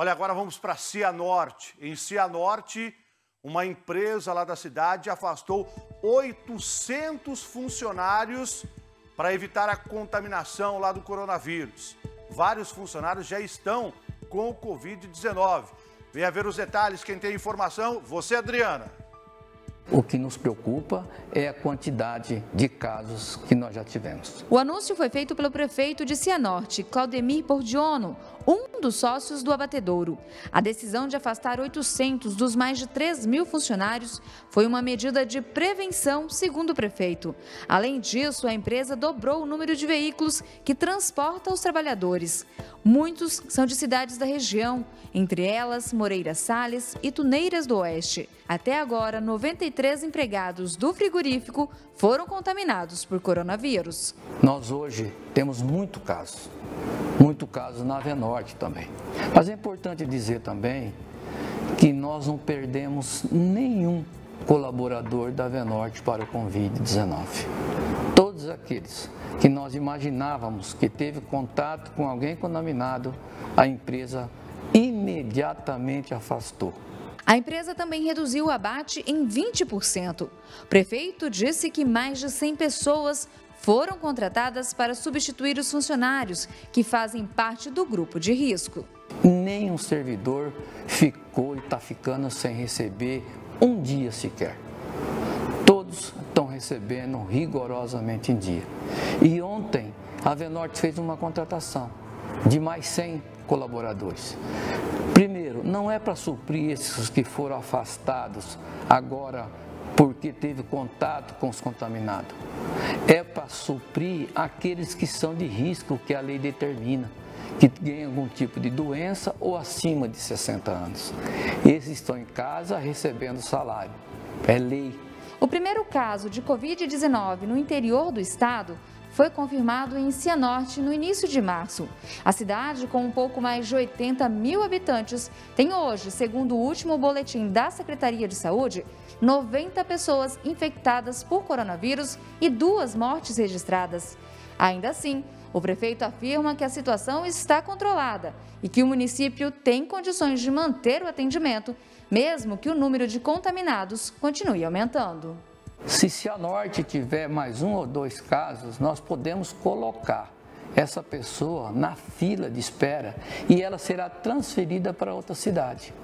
Olha, agora vamos para Cianorte. Em Cianorte, uma empresa lá da cidade afastou 800 funcionários para evitar a contaminação lá do coronavírus. Vários funcionários já estão com o Covid-19. Venha ver os detalhes, quem tem informação, você, Adriana. O que nos preocupa é a quantidade de casos que nós já tivemos. O anúncio foi feito pelo prefeito de Cianorte, Claudemir Bordiono, um dos sócios do abatedouro. A decisão de afastar 800 dos mais de 3 mil funcionários foi uma medida de prevenção, segundo o prefeito. Além disso, a empresa dobrou o número de veículos que transporta os trabalhadores. Muitos são de cidades da região, entre elas Moreira Salles e Tuneiras do Oeste. Até agora, 93 empregados do frigorífico foram contaminados por coronavírus. Nós hoje temos muito caso muito caso na Avenorte também. Mas é importante dizer também que nós não perdemos nenhum colaborador da Avenorte para o Covid-19. Todos aqueles que nós imaginávamos que teve contato com alguém contaminado, a empresa imediatamente afastou. A empresa também reduziu o abate em 20%. O prefeito disse que mais de 100 pessoas foram contratadas para substituir os funcionários que fazem parte do grupo de risco. Nenhum servidor ficou e está ficando sem receber um dia sequer. Todos estão recebendo rigorosamente em dia. E ontem a Venorte fez uma contratação de mais 100 colaboradores. Primeiro, não é para suprir esses que foram afastados agora porque teve contato com os contaminados. É para suprir aqueles que são de risco que a lei determina, que ganham algum tipo de doença ou acima de 60 anos. Esses estão em casa recebendo salário. É lei. O primeiro caso de Covid-19 no interior do estado foi confirmado em Cianorte no início de março. A cidade, com um pouco mais de 80 mil habitantes, tem hoje, segundo o último boletim da Secretaria de Saúde, 90 pessoas infectadas por coronavírus e duas mortes registradas. Ainda assim, o prefeito afirma que a situação está controlada e que o município tem condições de manter o atendimento, mesmo que o número de contaminados continue aumentando. Se Cianorte tiver mais um ou dois casos, nós podemos colocar essa pessoa na fila de espera e ela será transferida para outra cidade,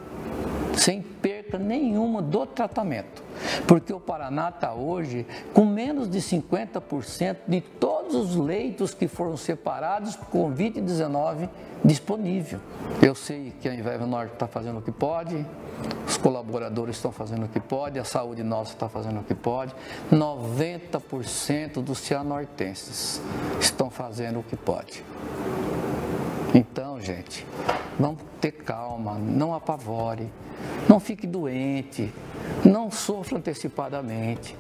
sem perca nenhuma do tratamento. Porque o Paraná está hoje com menos de 50% de todos os leitos que foram separados com Covid-19 disponível. Eu sei que a Inverno Norte está fazendo o que pode, os colaboradores estão fazendo o que pode, a saúde nossa está fazendo o que pode. 90% dos cianortenses estão fazendo o que pode. Então, gente, vamos ter calma, não apavore, não fique doente, não sofra antecipadamente.